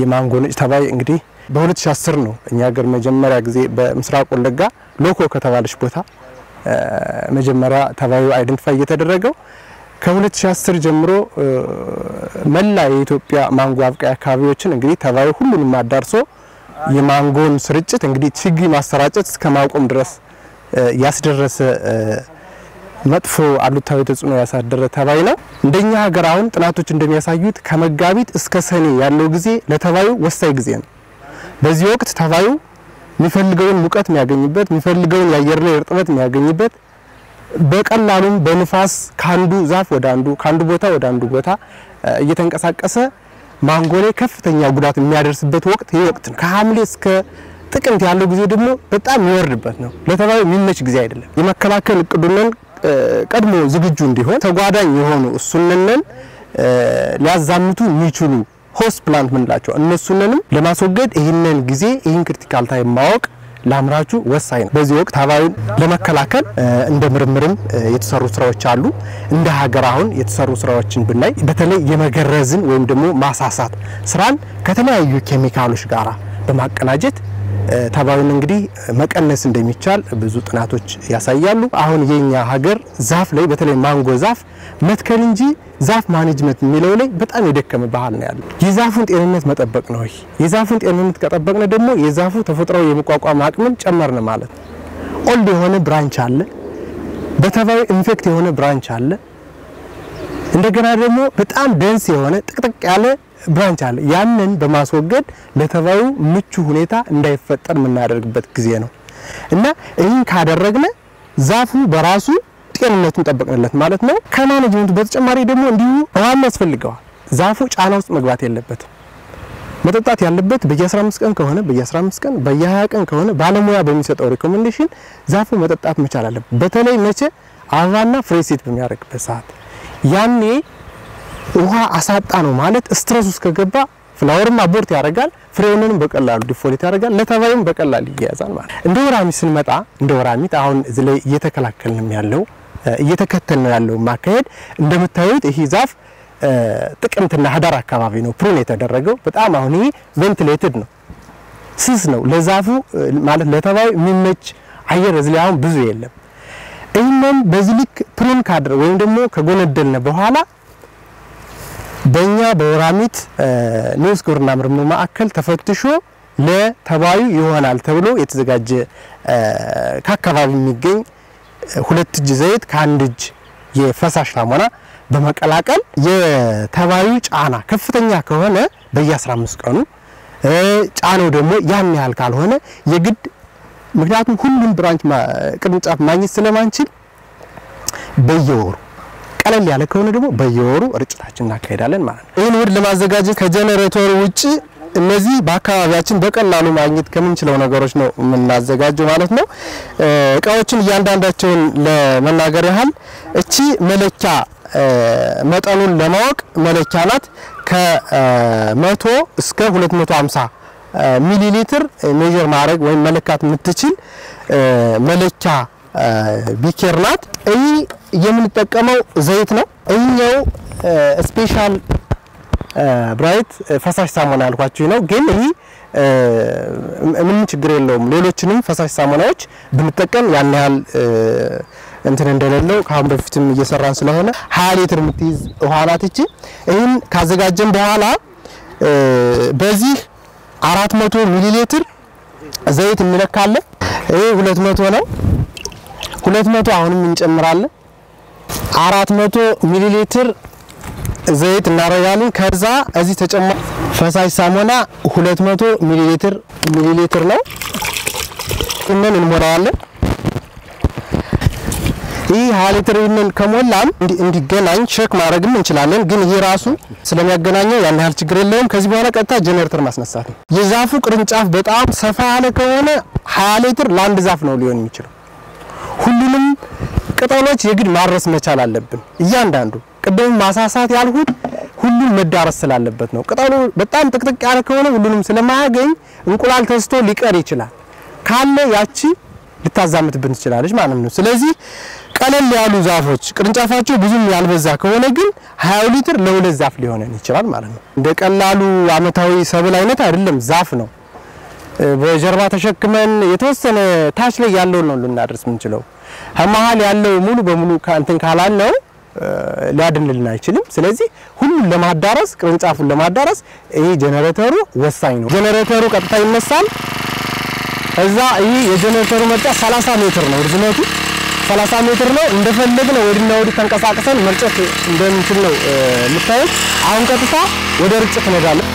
የማንጎ ነጭ ተባይ እንግዲህ በ2010 ነው እኛ ሀገር መጀመሪያ ጊዜ በምስራቅ ወለጋ ሎኮ ከተባለች ቦታ መጀመሪያ ተባዩ identify እየተደረገው ከ2010 ጀምሮ መላ የኢትዮጵያ ማንጎ አብቃይ አካባቢዎችን እንግዲህ ተባዩ ሁሉንም አዳርሶ የማንጎን ስርጭት እንግዲህ ችግኝ ማሰራጨት እስከ ማቆም ድረስ ያስደረሰ መጥፎ አሉታዊ ተጽዕኖ ያሳደረ ተባይ ነው። እንደኛ ሀገር አሁን ጥናቶች እንደሚያሳዩት ከመጋቢት እስከ ሰኔ ያለው ጊዜ ለተባዩ ወሳኝ ጊዜ ነው። በዚህ ወቅት ተባዩ የሚፈልገውን ሙቀት የሚያገኝበት፣ የሚፈልገውን የአየር ላይ እርጥበት የሚያገኝበት በቀላሉም በንፋስ ከአንዱ ዛፍ ወደ አንዱ ከአንዱ ቦታ ወደ አንዱ ቦታ እየተንቀሳቀሰ ማንጎ ላይ ከፍተኛ ጉዳት የሚያደርስበት ወቅት ይህ ወቅት ነው። ከሐምሌ እስከ ጥቅምት ያለው ጊዜ ደግሞ በጣም የሚወርድበት ነው። ለተባዩ የሚመች ጊዜ አይደለም። የመከላከል እቅዱንን ቀድሞ ዝግጁ እንዲሆን ተጓዳኝ የሆኑ እሱንንን ሊያዛምቱ የሚችሉ host plant ምንላቸው እነሱንንም ለማስወገድ ይህንን ጊዜ ይህን critical time ማወቅ ለአምራቹ ወሳኝ ነው። በዚህ ወቅት ተባዩን ለመከላከል እንደ ምርምርም የተሰሩ ስራዎች አሉ። እንደ ሀገር አሁን የተሰሩ ስራዎችን ብናይ በተለይ የመገረዝን ወይም ደግሞ ማሳሳት ስራን ከተለያዩ ኬሚካሎች ጋራ በማቀናጀት ተባዩን እንግዲህ መቀነስ እንደሚቻል ብዙ ጥናቶች ያሳያሉ። አሁን የኛ ሀገር ዛፍ ላይ በተለይ ማንጎ ዛፍ መትከል እንጂ ዛፍ management የሚለው ላይ በጣም የደከመ ባህል ነው ያለው። የዛፉን ጤንነት መጠበቅ ነው። የዛፉን ጤንነት ከጠበቅን ደግሞ የዛፉ ተፈጥሯዊ የመቋቋም አቅምን ጨመርን ማለት ነው። old የሆነ branch አለ፣ በተባዩ infect የሆነ branch አለ። እንደገና ደግሞ በጣም dense የሆነ ጥቅጥቅ ያለ branch አለ። ያንን በማስወገድ ለተባዩ ምቹ ሁኔታ እንዳይፈጠር የምናደርግበት ጊዜ ነው እና ይህን ካደረግነ ዛፉ በራሱ ጤንነቱን ጠበቅንለት ማለት ነው። ከ management ኡ በተጨማሪ ደግሞ እንዲሁ ውሃም ያስፈልገዋል። ዛፉ ጫና ውስጥ መግባት የለበትም። መጠጣት ያለበት በየ15 ቀን ከሆነ በየ15 ቀን በየ20 ቀን ከሆነ ባለሙያ በሚሰጠው recommendation ዛፉ መጠጣት መቻል አለበት። በተለይ መቼ አበባና ፍሬ set በሚያደርግበት ሰዓት ያኔ ውሃ አሳጣነው ማለት stress ውስጥ ከገባ flower ም abort ያደርጋል፣ ፍሬውንም በቀላሉ defoliate ያደርጋል፣ ለተባዩም በቀላሉ ይያያዛል ማለት እንደ ወራሚት ስንመጣ እንደ ወራሚት አሁን እዚህ ላይ እየተከላከልንም ያለው እየተከተልን ያለው ማካሄድ እንደምታዩት ይሄ ዛፍ ጥቅምትና ህዳር አካባቢ ነው prune የተደረገው። በጣም አሁን ይሄ ventilated ነው፣ ስስ ነው። ለዛፉ ማለት ለተባዩ የሚመች አየር እዚህ ላይ አሁን ብዙ የለም። ይህንን በዚህ ልክ ፕሩን ካደረ ወይም ደግሞ ከጎነደልነ በኋላ በእኛ በወራሚት ንዑስ ግብርና ምርምር ማዕከል ተፈትሾ ለተባዩ ይሆናል ተብሎ የተዘጋጀ ከአካባቢ የሚገኝ ሁለት እጅ ዘይት ከአንድ እጅ የፈሳሽ ሳሙና በመቀላቀል የተባዩ ጫና ከፍተኛ ከሆነ በየ15 ቀኑ ጫናው ደግሞ ያን ያህል ካልሆነ የግድ ምክንያቱም ሁሉም branch ቅርንጫፍ ማግኘት ስለማንችል በየወሩ ቀለል ያለ ከሆነ ደግሞ በየወሩ ርጭታችን እናካሄዳለን ማለት ነው። ይህን ውህድ ለማዘጋጀት ከጀነሬተሩ ውጭ እነዚህ በአካባቢያችን በቀላሉ ማግኘት ከምንችለው ነገሮች ነው የምናዘጋጀው ማለት ነው። እቃዎችን እያንዳንዳቸውን ለመናገር ያህል እቺ መለኪያ መጠኑን ለማወቅ መለኪያ ናት። ከመቶ እስከ 250 ሚሊ ሊትር measure ማድረግ ወይም መለካት የምትችል መለኪያ beaker ናት። የምንጠቀመው ዘይት ነው። ይህኛው Special Bright ፈሳሽ ሳሙና ያልኳችሁ ነው። ግን ይህ ምንም ችግር የለውም። ሌሎችንም ፈሳሽ ሳሙናዎች ብንጠቀም ያን ያህል እንትን እንደሌለው ከአሁን በፊትም እየሰራን ስለሆነ ሀያ ሊትር የምትይዝ ውሃ ናት ይቺ። ይህን ካዘጋጀን በኋላ በዚህ አራት መቶ ሚሊ ሊትር ዘይት እንለካለን። ይህ ሁለት መቶ ነው። ሁለት መቶ አሁንም እንጨምራለን። አራት መቶ ሚሊ ሊትር ዘይት እናደርጋለን። ከዛ እዚህ ተጨማሪ ፈሳሽ ሳሙና 200 ሚሊ ሊትር ሚሊ ሊትር ነው። እነን እንሞላዋለን። ይህ 20 ሊትር ይህንን ከሞላን እንዲገናኝ check ማድረግም እንችላለን። ግን ይሄ ራሱ ስለሚያገናኘው ያን ያህል ችግር የለውም። ከዚህ በኋላ ቀጥታ ጄኔሬተር ማስነሳት ነው። የዛፉ ቅርንጫፍ በጣም ሰፋ ያለ ከሆነ 20 ሊትር ለአንድ ዛፍ ነው ሊሆን የሚችለው። ሁሉንም ቅጠሎች የግድ ማድረስ መቻል አለብን። እያንዳንዱ ቅድም ማሳሳት ያልሁት ሁሉም መዳረስ ስላለበት ነው። ቅጠሉ በጣም ጥቅጥቅ ያለ ከሆነ ሁሉንም ስለማያገኝ እንቁላል ተስቶ ሊቀር ይችላል። ካለ ያቺ ልታዛምትብን ትችላለች ማለት ነው። ስለዚህ ቀለል ያሉ ዛፎች ቅርንጫፋቸው ብዙም ያልበዛ ከሆነ ግን 20 ሊትር ለሁለት ዛፍ ሊሆነን ይችላል ማለት ነው። እንደ ቀላሉ አመታዊ ሰብል አይነት አይደለም፣ ዛፍ ነው። በጀርባ ተሸክመን የተወሰነ ታች ላይ ያለውን ነው ልናደርስ የምንችለው። መሀል ያለው ሙሉ በሙሉ ከእንትን ካላልነው ሊያድንልን አይችልም። ስለዚህ ሁሉን ለማዳረስ ቅርንጫፉን ለማዳረስ ይሄ ጀነሬተሩ ወሳኝ ነው። ጀነሬተሩ ቀጥታ ይነሳል። እዛ ይሄ የጀነሬተሩ መጣ 30 ሜትር ነው ርዝመቱ 30 ሜትር ነው። እንደፈለግን ወዲና ወዲህ ተንቀሳቅሰን መርጨት እንደምንችል ነው የምታዩት። አሁን ቀጥታ ወደ ርጭት እንሄዳለን።